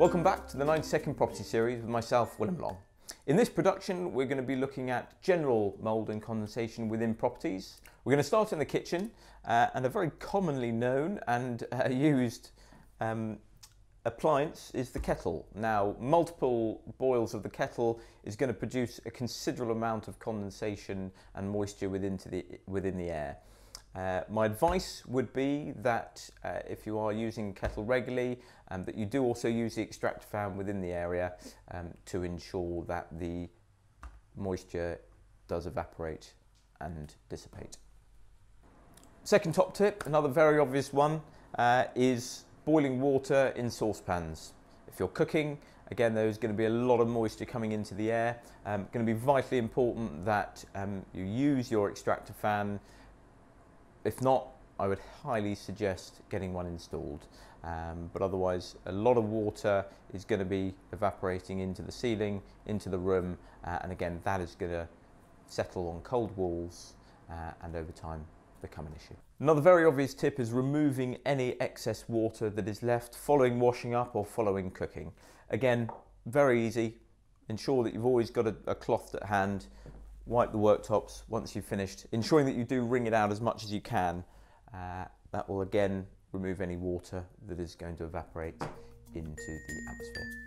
Welcome back to the 90 second property series with myself, Willem Long. In this production, we're going to be looking at general mould and condensation within properties. We're going to start in the kitchen uh, and a very commonly known and uh, used um, appliance is the kettle. Now, multiple boils of the kettle is going to produce a considerable amount of condensation and moisture within, the, within the air. Uh, my advice would be that uh, if you are using kettle regularly, um, that you do also use the extractor fan within the area um, to ensure that the moisture does evaporate and dissipate. Second top tip, another very obvious one, uh, is boiling water in saucepans. If you're cooking, again, there's going to be a lot of moisture coming into the air. Um, going to be vitally important that um, you use your extractor fan if not, I would highly suggest getting one installed. Um, but otherwise, a lot of water is going to be evaporating into the ceiling, into the room, uh, and again, that is going to settle on cold walls uh, and over time become an issue. Another very obvious tip is removing any excess water that is left following washing up or following cooking. Again, very easy. Ensure that you've always got a, a cloth at hand wipe the worktops once you've finished, ensuring that you do wring it out as much as you can. Uh, that will again remove any water that is going to evaporate into the atmosphere.